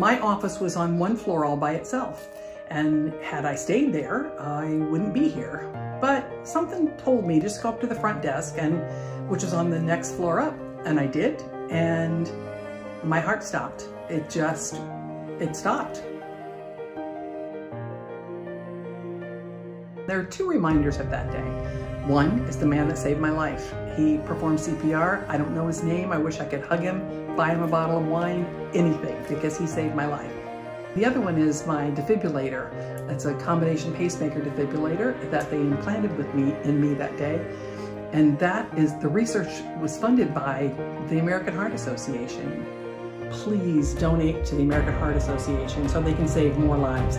My office was on one floor all by itself. And had I stayed there, I wouldn't be here. But something told me just go up to the front desk and which is on the next floor up. And I did. And my heart stopped. It just, it stopped. There are two reminders of that day. One is the man that saved my life. He performed CPR. I don't know his name. I wish I could hug him, buy him a bottle of wine, anything, because he saved my life. The other one is my defibrillator. It's a combination pacemaker defibrillator that they implanted with me in me that day. And that is, the research was funded by the American Heart Association. Please donate to the American Heart Association so they can save more lives.